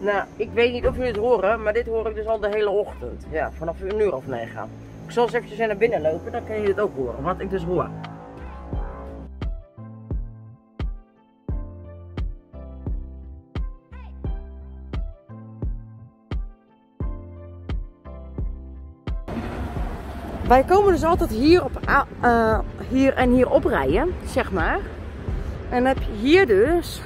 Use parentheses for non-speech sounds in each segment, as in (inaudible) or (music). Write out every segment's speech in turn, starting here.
Nou, ik weet niet of jullie het horen, maar dit hoor ik dus al de hele ochtend. Ja, vanaf een uur of negen. Ik zal eens eventjes naar binnen lopen, dan kun je het ook horen, wat ik dus hoor. Wij komen dus altijd hier, op, eh, hier en hier oprijden, zeg maar. En heb je hier dus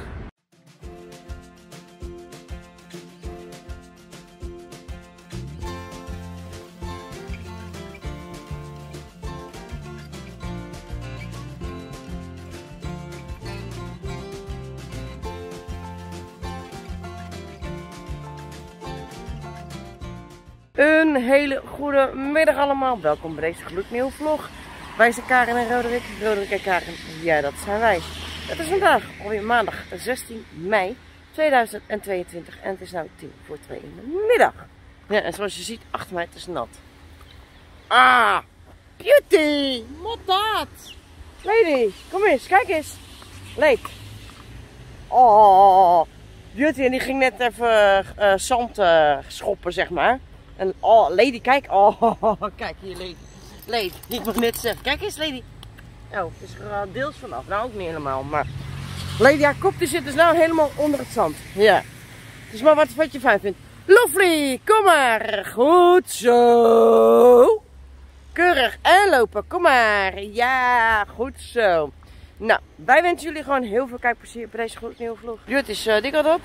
Een hele goede middag allemaal. Welkom bij deze gloednieuwe vlog. Wij zijn Karin en Roderick. Roderick en Karin, ja dat zijn wij. Het is vandaag alweer maandag 16 mei 2022 en het is nu 10 voor 2 in de middag. Ja, en zoals je ziet achter mij, het is nat. Ah, beauty, wat dat? Lady, kom eens, kijk eens. Leek. Oh, beauty en die ging net even eh, zand eh, schoppen, zeg maar. En oh, Lady, kijk. Oh, (laughs) kijk hier, Lady. Lady, ik moet net zeggen. Kijk eens, Lady. Oh, het is er al deels vanaf. Nou, ook niet helemaal. Maar Lady, haar kop zit dus nou helemaal onder het zand. Ja. Dus maar wat, wat je fijn vindt. Lovely, kom maar. Goed zo. Keurig. En lopen, kom maar. Ja, goed zo. Nou, wij wensen jullie gewoon heel veel kijkplezier bij deze gloednieuwe vlog. Jut is uh, op.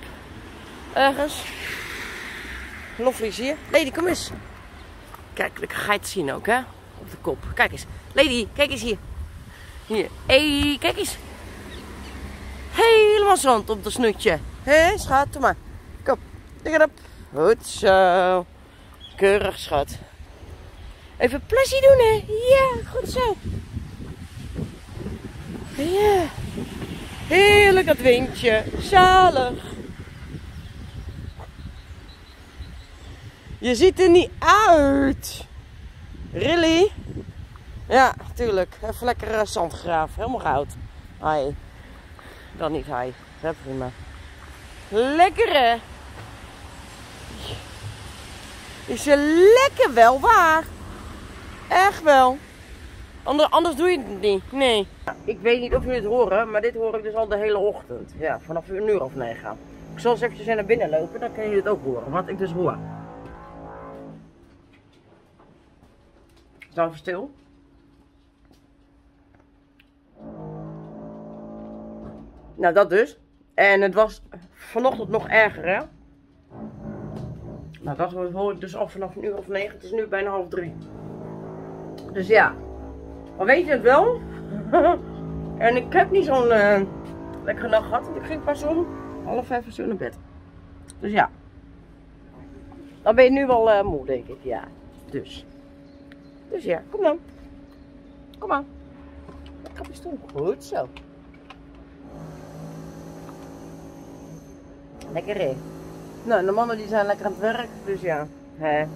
Ergens. Lovely is hier. Lady, kom eens. Kijk, dan ga je het zien ook, hè? Op de kop. Kijk eens. Lady, kijk eens hier. Hier. Hey, kijk eens. Helemaal zand op dat snutje. Hé, schat, doe maar. Kom, tik het op. Goed zo. Keurig, schat. Even plassie doen, hè? Ja, goed zo. Ja. Heerlijk dat windje. Zalig. Je ziet er niet uit. Really? Ja, tuurlijk. Even lekker uh, zand graven. Helemaal goud. Hai. Dan niet hai. Dat prima. Lekker hè? Is je lekker wel waar? Echt wel. Ander, anders doe je het niet. Nee. Ik weet niet of jullie het horen, maar dit hoor ik dus al de hele ochtend. Ja, vanaf een uur of negen. Ik zal eens eventjes naar binnen lopen, dan kun je het ook horen. Wat ik dus hoor. Even stil? Nou, dat dus. En het was vanochtend nog erger, hè? Nou, dat hoor ik dus al vanaf een uur of negen. Het is nu bijna half drie. Dus ja. Maar weet je het wel? (laughs) en ik heb niet zo'n uh, lekkere nacht gehad. Want ik ging pas om half vijf zo naar bed. Dus ja. Dan ben je nu wel uh, moe, denk ik. Ja. Dus. Dus ja, kom dan. Kom aan. Ik ga je stoel. Goed zo. Lekker hè. Nou, de mannen die zijn lekker aan het werk. Dus ja. Hè. Het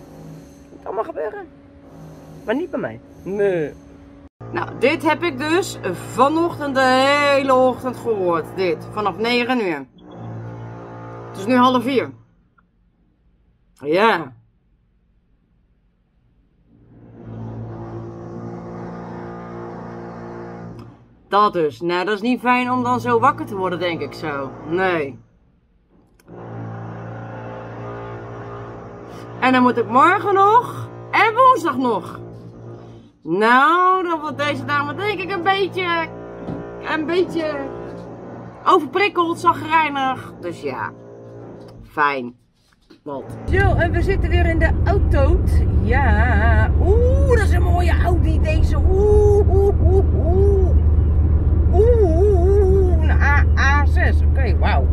kan allemaal gebeuren. Maar niet bij mij. Nee. Nou, dit heb ik dus vanochtend de hele ochtend gehoord. Dit. Vanaf 9 uur. Het is nu half vier. Ja. Dat dus. Nou, dat is niet fijn om dan zo wakker te worden, denk ik zo. Nee. En dan moet ik morgen nog. En woensdag nog. Nou, dan wordt deze dame denk ik een beetje. Een beetje. Overprikkeld, zagrijnig. Dus ja. Fijn. Wat? Zo, en we zitten weer in de auto. Ja. Oeh, dat is een mooie Audi deze. Oeh, oeh, oeh, oeh. A6. Oké, okay, wauw.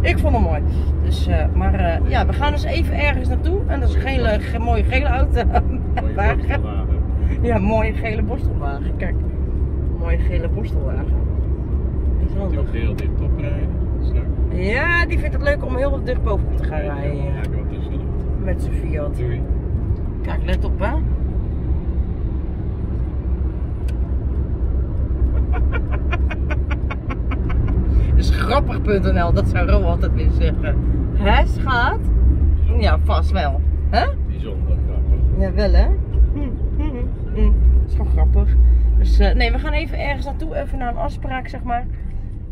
Ik vond hem mooi. Dus, uh, maar uh, ja, we gaan dus even ergens naartoe. En dat is een gele, ge mooie gele auto. (laughs) Mooie ja, mooie gele borstelwagen. Kijk, mooie gele borstelwagen. Die is handig. heel dit oprijden. Ja, die vindt het leuk om heel wat dicht bovenop te gaan rijden. Met zijn Fiat. Kijk, let op hè. is grappig.nl, dat zou Ro altijd weer zeggen. Hè, schat? Ja, vast wel. Hè? Bijzonder grappig. Ja, wel hè? Dat (laughs) is gewoon grappig. Dus eh, nee, we gaan even ergens naartoe, even naar een afspraak, zeg maar.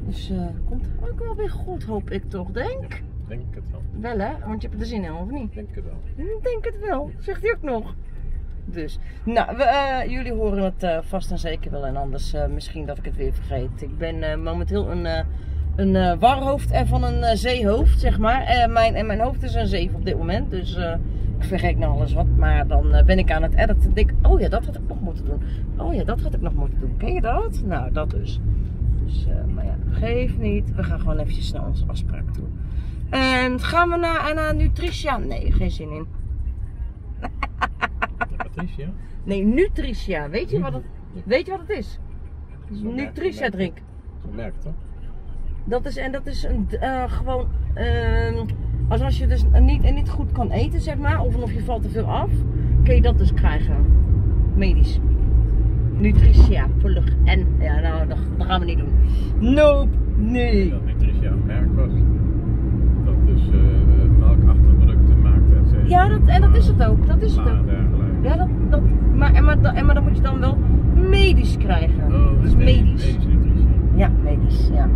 Dus eh komt ook wel weer goed, hoop ik toch, denk? Denk het wel. Wel hè? Want je hebt er zin in, of niet? Denk het wel. Ik denk het wel, zegt hij ook nog. Dus, nou, we, eh, jullie horen het vast en zeker wel. En anders misschien dat ik het weer vergeet. Ik ben momenteel een, een eh, warhoofd en van een eh, zeehoofd, zeg maar. Eh, mijn, en mijn hoofd is een zeef op dit moment. Dus eh, ik vergeet nou alles wat. Maar dan ben ik aan het editen. en denk oh ja, dat had ik nog moeten doen. Oh ja, dat had ik nog moeten doen. Ken je dat? Nou, dat dus. Dus, maar ja, geef niet. We gaan gewoon eventjes naar onze afspraak toe. En gaan we naar, naar Nutritia? Nee, geen zin in. Patricia? Nee, Nutritia. Weet je wat het, weet je wat het is? Nutritia merk- drink. Zo'n merk toch? Dat is, en dat is een, eh, gewoon, ehm, als, als je dus niet, niet goed kan eten, zeg maar, of, of je valt te veel af, kun je dat dus krijgen. Medisch. Nutritia, vlug. En, ja, nou, dat, dat gaan we niet doen. Nope, nee. Dat Nutricia een merk was. Dat dus eh melkachterproducten maakt, cetera. Ja, dat, en dat is het ook. Dat is het ook. Ja, dat, dat, maar, en, maar, dat- en, maar dan moet je dan wel medisch krijgen. Oh, me- medisch. Nutritie. Ja, medisch, ja.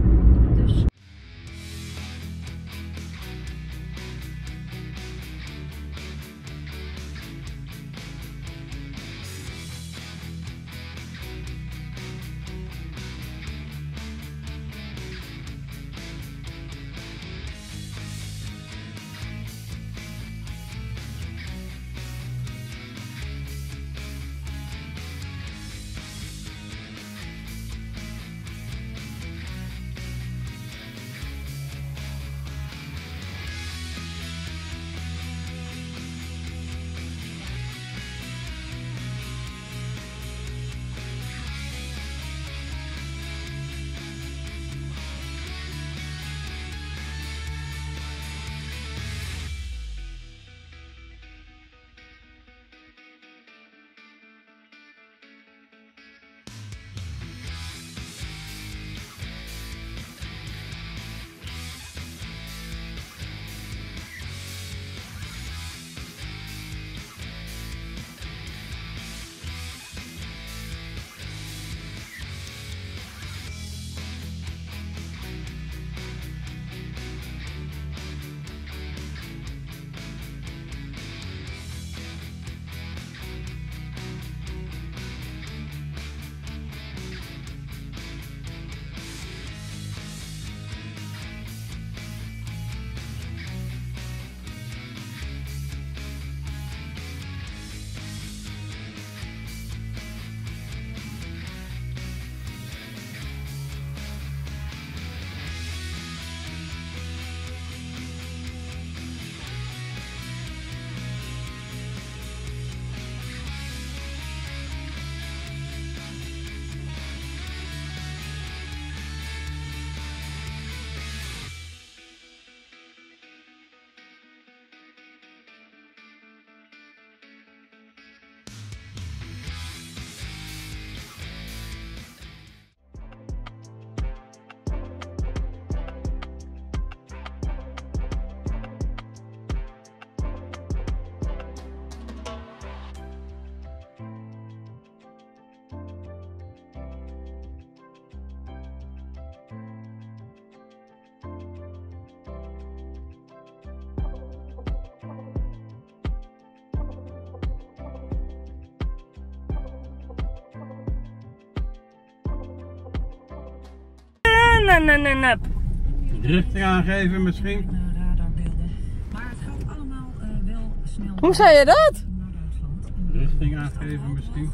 Richting aangeven misschien? eh, radarbeelden. Maar het gaat allemaal eh, wel snel Hoe zei je dat? naar Duitsland. En Richting aangeven misschien?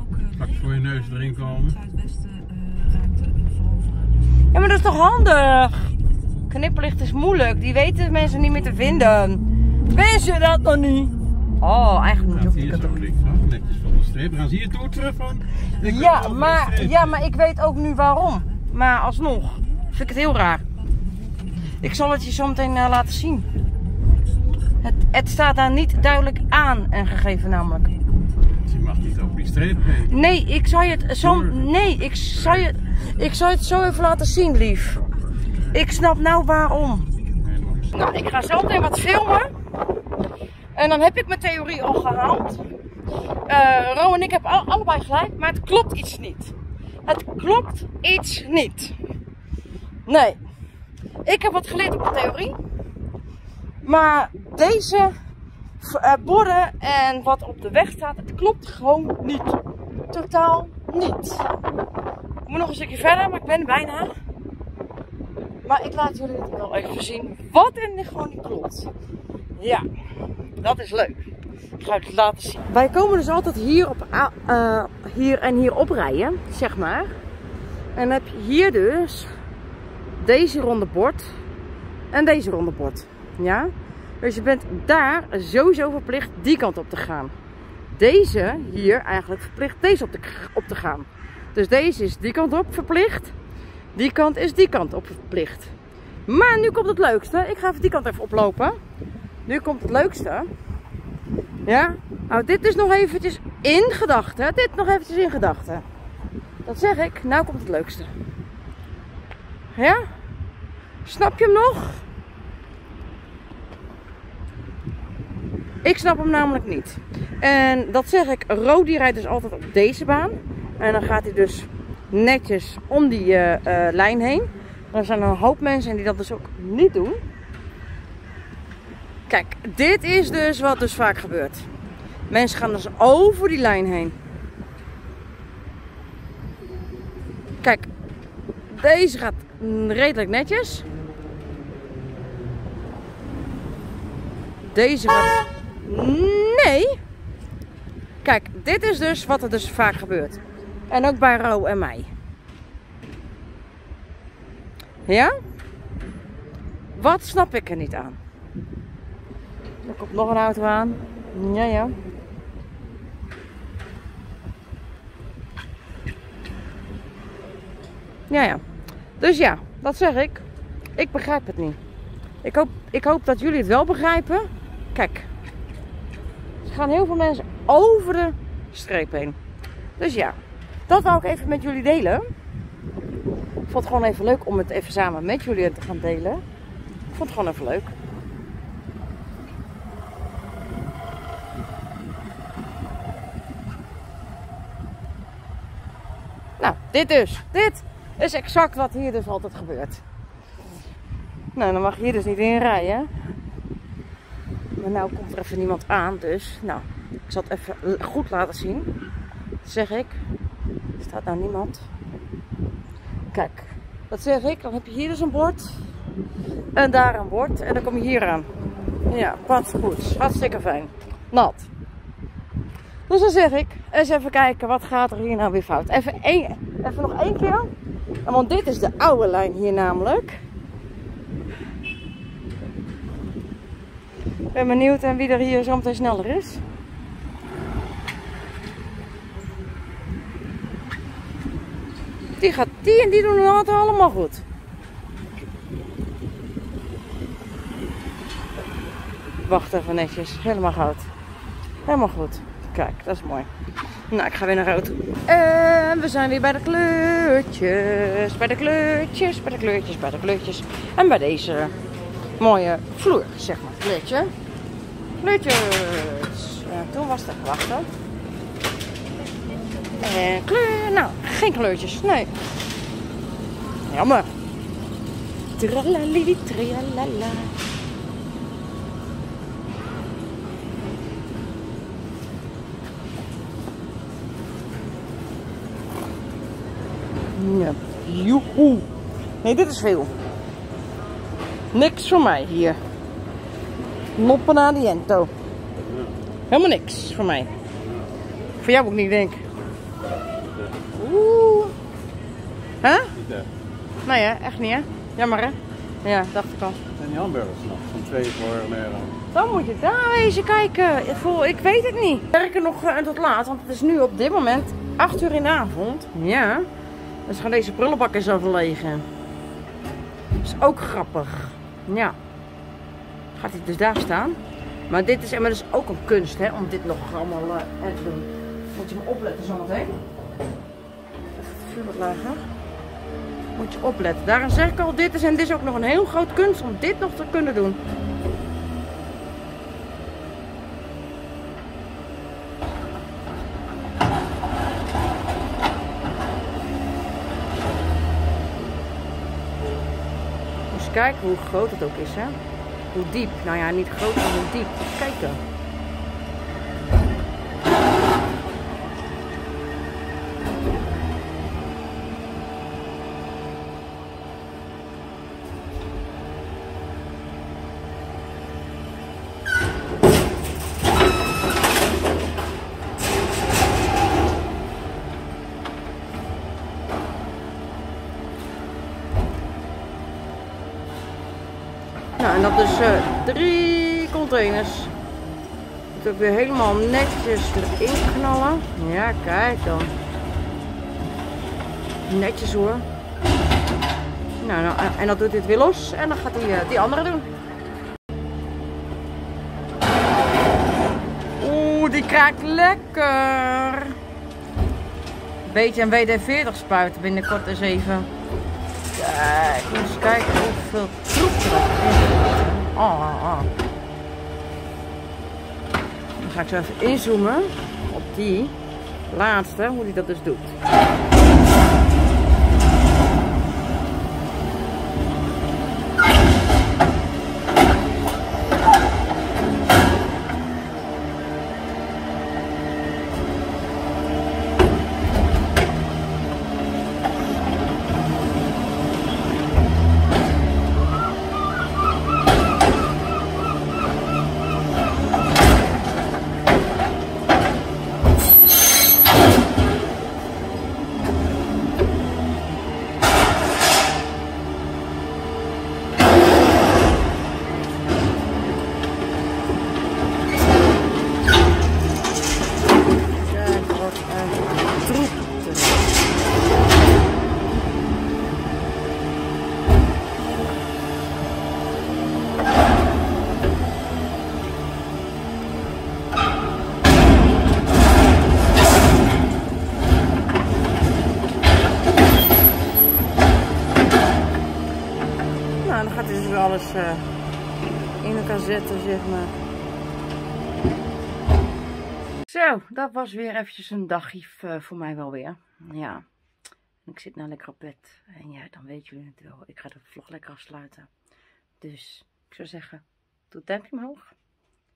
ook eh, voor je neus erin komen. zuidwesten eh. Ja, maar dat is toch handig? Knipperlicht is moeilijk. Die weten mensen niet meer te vinden. Wist je dat nog niet? Oh, eigenlijk Ja, moet hier ook. links af, netjes van de streep. We gaan ze hier toe terug van. Ja, maar, ja, maar ik weet ook nu waarom. Maar alsnog vind ik het heel raar. Ik zal het je zo meteen eh, laten zien. Het, het staat daar niet duidelijk aan en gegeven namelijk. Je mag niet over die streep heen. Nee, ik zal je het zo. Nee, ik zal je, ik zal het zo even laten zien, lief. Ik snap nou waarom. Nou, ik ga zo meteen wat filmen. En dan heb ik mijn theorie al gehaald. Eh Ro en ik hebben al- allebei gelijk, maar het klopt iets niet. Het klopt iets niet. Nee. Ik heb wat geleerd op de theorie. Maar deze eh, borden en wat op de weg staat, het klopt gewoon niet. Totaal niet. Ik moet nog een stukje verder, maar ik ben bijna. Maar ik laat jullie het wel even zien. Wat er gewoon niet klopt. Ja, dat is leuk. Ik ga het laten zien. Wij komen dus altijd hier, op, eh, hier en hier oprijden, zeg maar. En heb je hier dus deze ronde bord en deze ronde bord. Ja? Dus je bent daar sowieso verplicht die kant op te gaan. Deze hier eigenlijk verplicht deze op te, op te gaan. Dus deze is die kant op verplicht. Die kant is die kant op verplicht. Maar nu komt het leukste. Ik ga even die kant even oplopen. Nu komt het leukste. Ja? Nou, dit is nog eventjes in gedachten. Dit nog eventjes in gedachten. Dat zeg ik. Nou komt het leukste. Ja? Snap je hem nog? Ik snap hem namelijk niet. En dat zeg ik, Rodi rijdt dus altijd op deze baan. En dan gaat hij dus netjes om die eh, eh, lijn heen. Er zijn een hoop mensen die dat dus ook niet doen. Kijk, dit is dus wat dus vaak gebeurt. Mensen gaan dus over die lijn heen. Kijk, deze gaat redelijk netjes. Deze gaat... Nee. Kijk, dit is dus wat er dus vaak gebeurt. En ook bij Ro en mij. Ja? Wat snap ik er niet aan? Er komt nog een auto aan. Ja, ja. Ja, ja. Dus ja, dat zeg ik. Ik begrijp het niet. Ik hoop, ik hoop dat jullie het wel begrijpen. Kijk. Er gaan heel veel mensen over de streep heen. Dus ja, dat wou ik even met jullie delen. Ik vond het gewoon even leuk om het even samen met jullie te gaan delen. Ik vond het gewoon even leuk. Nou, dit dus. Dit is exact wat hier dus altijd gebeurt. Nou, dan mag je hier dus niet in rijden. Maar nou komt er even niemand aan, dus nou, ik zal het even goed laten zien. Zeg ik. Er staat nou niemand. Kijk, dat zeg ik. Dan heb je hier dus een bord. En daar een bord. En dan kom je hier aan. Ja, wat goed. Hartstikke fijn. Nat. Dus dan zeg ik, eens even kijken, wat gaat er hier nou weer fout? Even, één, even nog één keer. En Want dit is de oude lijn hier namelijk. Ik ben benieuwd en wie er hier zo meteen sneller is. Die gaat die en die doen het altijd allemaal goed. Wacht even netjes. Helemaal goud. Helemaal goed. Kijk, dat is mooi. Nou, ik ga weer naar rood. En we zijn weer bij de kleurtjes. Bij de kleurtjes, bij de kleurtjes, bij de kleurtjes. En bij deze mooie vloer, zeg maar. Kleurtje. Kleurtjes. En toen was het wachten. En kleur, nou, geen kleurtjes. Nee. Jammer. Tralali, tralala. Ja. Joehoe. Nee, dit is veel. Niks voor mij hier. Noppen aan die ento. Helemaal niks voor mij. Voor jou ook niet, denk ik. Oeh. Huh? Niet echt. Nou ja, echt niet hè? Jammer hè? Ja, dacht ik al. En die hamburgers nog, van twee voor een euro. Dan moet je daar wezen kijken. Ik, voel, ik weet het niet. We werken nog eh, tot laat, want het is nu op dit moment 8 uur in de avond. Ja. Dus gaan deze prullenbak eens overlegen. Dat is ook grappig. Ja. Gaat hij dus daar staan. Maar dit is dus ook een kunst, hè, om dit nog allemaal in te doen. Moet je me opletten zometeen. Even wat lager. Moet je opletten. Daarom zeg ik al, dit is en dit is ook nog een heel groot kunst om dit nog te kunnen doen. Kijken hoe groot het ook is, hè? Hoe diep. Nou ja, niet groot, maar hoe diep. Kijken. Nou, en dat is eh, drie containers. Moet ook weer helemaal netjes erin knallen. Ja, kijk dan. Netjes hoor. Nou, nou, en dan doet dit weer los en dan gaat hij eh, die andere doen. Oeh, die kraakt lekker. Beetje een WD-40 spuiten binnenkort eens even. Kijk, eens kijken hoeveel Oh, oh, oh. Dan ga ik zo even inzoomen op die laatste, hoe die dat dus doet. Weer alles eh, in elkaar zetten, zeg maar. Zo, dat was weer eventjes een dagje eh, voor mij wel weer. Ja, ik zit nou lekker op bed. En ja, dan weet jullie het wel. Ik ga de vlog lekker afsluiten. Dus, ik zou zeggen, doe het duimpje omhoog.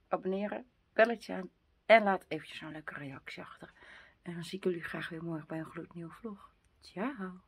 Abonneren, belletje aan. En laat eventjes een leuke reactie achter. En dan zie ik jullie graag weer morgen bij een gloednieuwe vlog. Ciao.